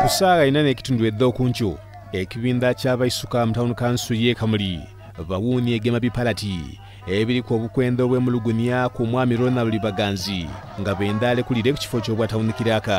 ku saala ina n'ekitundu edda okunkyo ekibinda ky'abaisuka mu town kansul ye kamuli bawuuni egema bipalati ebiriku obukwenda obwemulugunya ku mwami ronald baganzi nga bendaalekulire ku kifo ky'obwatawunikiraka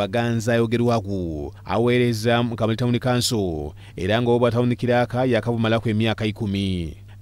abaganza ayogerwako aweereza mu kampala kanso council era ng'obwatawunikira yakavumalaku akabumalako emyaka ikumi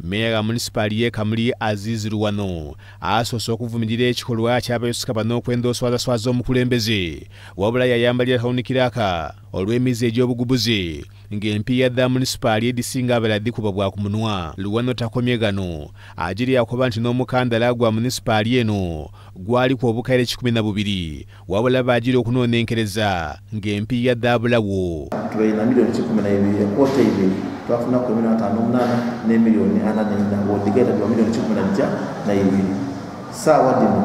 meeya ga munisipaali ye kamuli azizirw wano asoose okuvumirira ekikolwa kyabayusika bano okwenda oswazaswaza omukulembeze wabula yayambalira tawunikiraka olw'emizi egy'obugubuzi ng'empiiya dda munisipaali edisinga abaladdi kuba bwa ku munwa luwano takomye gano ajiri yakoba nti n'omukandala gwa munisipaali eno gwaliku obukaire 12 wabula baajiri okunoonenkereza ng'empiiya dda bulawo tubaina milioni 12 ekwota ibiri Tafuna kumi na tano mnana ne miliyoni ana ne na wodigaita wa miliyoni kikumi na nja na ibiri sawa dimo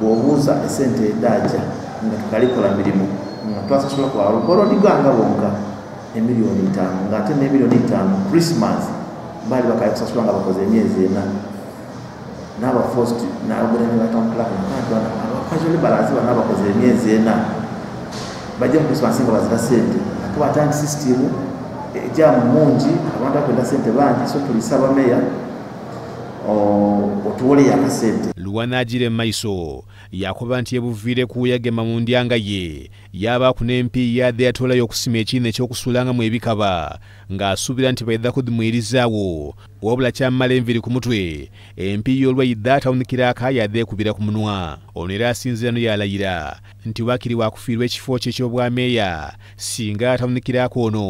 bwobuuza esente edaaja nga tukalikola mirimu nga mm, twasasola kwa lukoloniganga bonka emiliyoni itaano ngaate nemiliyoni itaano christmas baali bakali kusasula nga bakoze emyezi ena n'abafost n'abagona ne batambulako nakantwana abakazole balanzi bana bakoze emyezi ena bajja mu christmas nga bazira sente ate batandi sisitimu ejamu mungi abantu akwenda sente bangi so tulisaba meya otuwole yakasente luwanagire mumaiso yakoba nti ebuvire kuuyaga mamundya nga ye yabaku n'empiiya dhe yatolayo okusima ekiina eky'okusuulangamu ebikaba ng'asuubira nti baidhakudhimwirizaawo wabula kyamala enviri ku mutwe empi y'olwayidda tawunikiraaka yadde ekubira ku munwa ono era asinziirano yalayira nti wakiri waakufiirwa ekifo kyekyobwameeya singa tawunikiraaka ono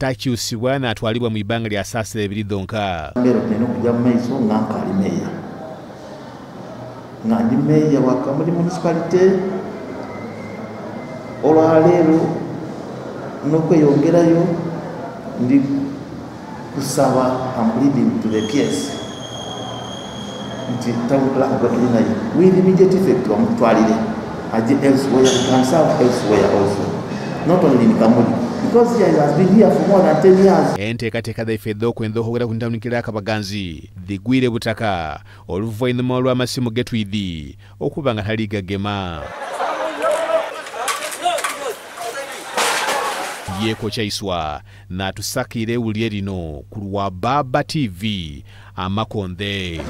takyusibwa n'atwalibwa mu ibbanga lya saasira ebiri dhonka mbeeranene okuja mu maiso nga nkaali meeya nga ndi meeya wa kamuli munisipalite olwaleero n'okweyongerayo ndi kusawa and bleeding to the tears nti tabula ogwatulina ye with immediate effect bamutwalire aje elsewhere can elsewhere also not only in kamuli enteekateeka zaife ez'okwenza okwogera ku ntandikira y'akabaganzi zigwire butaka oluvannyuma olw'amasimu getwidi okuba nga taliigagema yeko kyaiswa natusakire wulye lino ku lwa baba tv amakonde